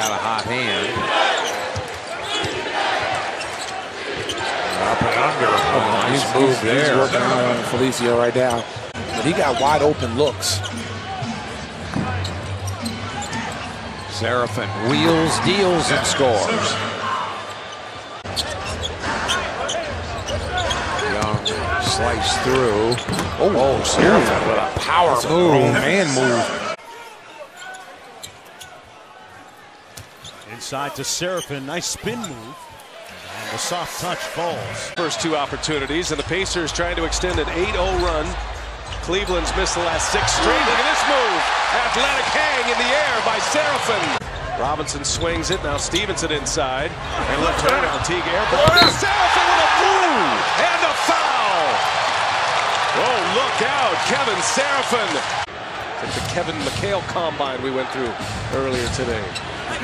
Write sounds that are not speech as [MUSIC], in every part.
Out of hot hand. Up and under. Oh, nice move he's, there. He's working on Felicio right now. But he got wide open looks. Seraphin wheels, deals, and scores. Young slice through. Oh, oh Seraphin with a power a move. man move. Inside to Seraphin, nice spin move. And the soft touch falls. First two opportunities, and the Pacers trying to extend an 8-0 run. Cleveland's missed the last six straight. Look at this move. Athletic hang in the air by Seraphin. Robinson swings it. Now Stephenson inside. And left turner, Teague air ball. And Seraphin with a move and a foul. Oh, look out. Kevin Seraphin. It's like the Kevin McHale combine we went through earlier today.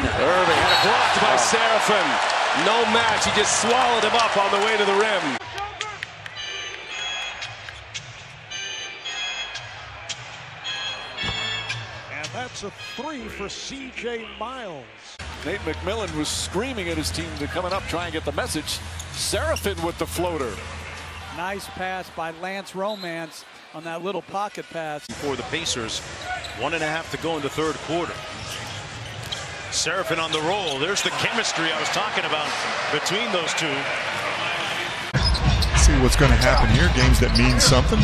Irving had it blocked by Seraphin. No match. He just swallowed him up on the way to the rim. And that's a three for C.J. Miles. Nate McMillan was screaming at his team to coming up, try and get the message. Seraphin with the floater. Nice pass by Lance Romance on that little pocket pass. For the Pacers, one and a half to go in the third quarter. Seraphin on the roll. There's the chemistry I was talking about between those two. See what's going to happen here. Games that mean something.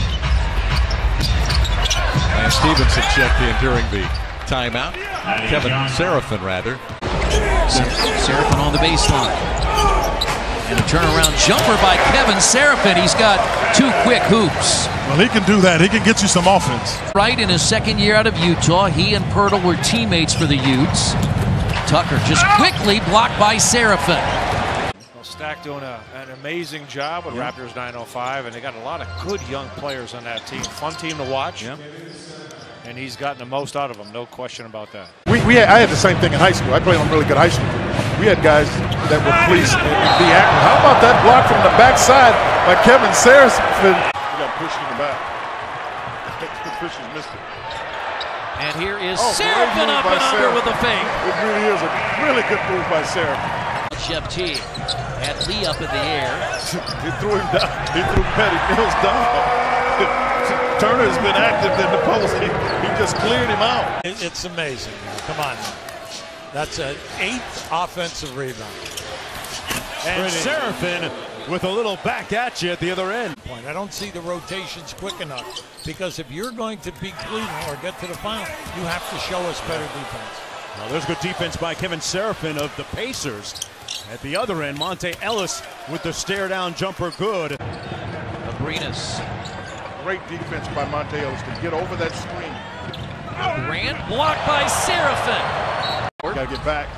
Lance Stephenson checked in during the timeout. Kevin Seraphin, rather. Seraphin on the baseline. And a turnaround jumper by Kevin Seraphin. He's got two quick hoops. Well, he can do that. He can get you some offense. Wright in his second year out of Utah, he and Poeltl were teammates for the Utes. Tucker just quickly blocked by Seraphin. Well, Stack doing a, an amazing job with Raptors 905, and they got a lot of good young players on that team. Fun team to watch. And he's gotten the most out of them, no question about that. We, we had, I had the same thing in high school. I played on really good high school. We had guys that were police and, and be active. How about that block from the backside by Kevin Seraphin? We got pushed in the back. [LAUGHS] Fisher's missed it. And here is Oh, Seraphin up by and under with a fake. It really is a really good move by Seraphin. Chef T had Lee up in the air. [LAUGHS] he threw him down. He threw Patty Mills down. [LAUGHS] Turner's been active in the post. He, he just cleared him out. It- It's amazing. Come on. That's an eighth offensive rebound. And Seraphin with a little back at you at the other end. point. I don't see the rotations quick enough because if you're going to beat Cleveland or get to the final, you have to show us better defense. Well, there's good defense by Kevin Seraphin of the Pacers. At the other end, Monta Ellis with the stare down jumper good. Abrines. Great defense by Monta Ellis to get over that screen. Grant blocked by Seraphin. Got to get back.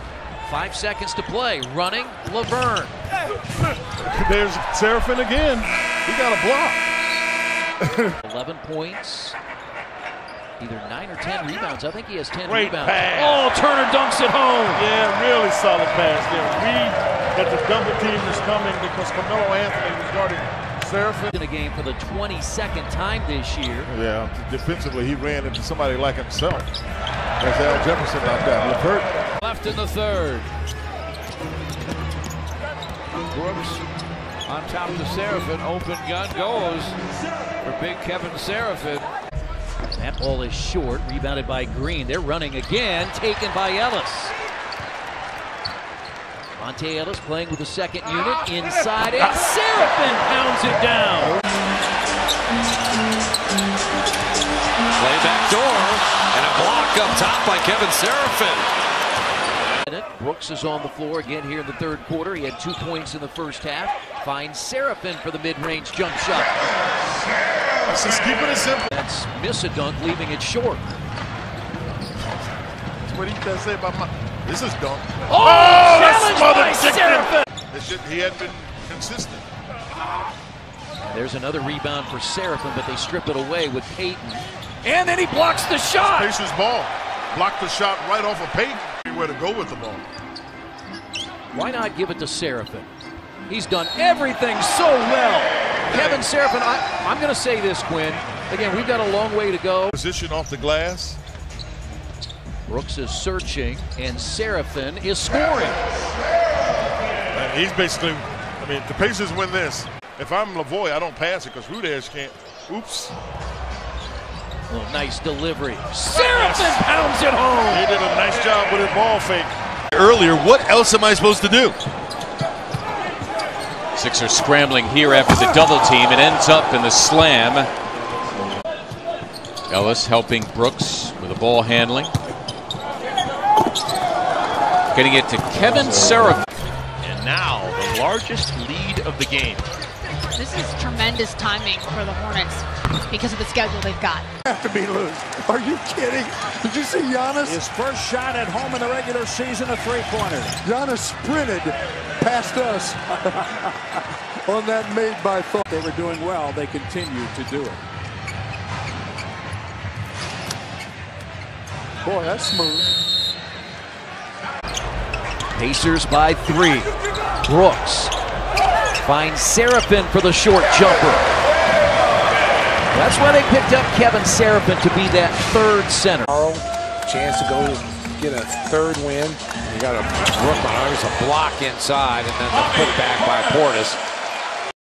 Five seconds to play. Running Laverne. [LAUGHS] There's Seraphin again. He got a block. [LAUGHS] 11 points. Either 9 or 10 rebounds. I think he has 10 Great rebounds. pass. Oh, Turner dunks it home. Yeah, really solid pass there. We that the double team is coming because Carmelo Anthony was guarding Seraphin. In a game for the 22nd time this year. Yeah, defensively he ran into somebody like himself. As Al Jefferson knocked out. Levert. Left in the third. Brooks on top of the Seraphin. Open gun goes for big Kevin Seraphin. That ball is short, rebounded by Green. They're running again, taken by Ellis. Monta Ellis playing with the second unit inside, and Seraphin pounds it down. Play back door and a block up top by Kevin Seraphin. Brooks is on the floor again here in the third quarter. He had two points in the first half. Finds Seraphin for the mid-range jump shot. Let's just keep it simple. That's miss a dunk, leaving it short. That's what he does say about my. This is dumb. Oh, oh, that's challenged smothered by. Seraphin. Should, he had been consistent. There's another rebound for Seraphin, but they strip it away with Payton. And then he blocks the shot. Pacers ball. Blocked the shot right off of Payton. Where to go with the ball. Why not give it to Seraphin? He's done everything so well. Kevin Seraphin, I, I'm going to say this, Quinn. Again, we've got a long way to go. Position off the glass. Brooks is searching, and Seraphin is scoring. Man, he's basically, I mean, the Pacers win this. If I'm Lavoy, I don't pass it because Rudez can't. Oops. Oh, nice delivery. Seraphin pounds it home. He did a nice job with his ball fake. Earlier, what else am I supposed to do? Sixers scrambling here after the double team. It ends up in the slam. Ellis helping Brooks with the ball handling. Getting it to Kevin Seraphin. And now the largest lead of the game. This is tremendous timing for the Hornets because of the schedule they've got. Have to be loose. Are you kidding? Did you see Giannis? His first shot at home in the regular season, a three-pointer. Giannis sprinted past us [LAUGHS] on that made by thought. They were doing well. They continued to do it. Boy, that's smooth. Pacers by three. Brooks finds Seraphin for the short jumper. That's why they picked up Kevin Seraphin to be that third center. Chance to go get a third win. You got a Brooklyn. There's a block inside, and then the putback by Portis.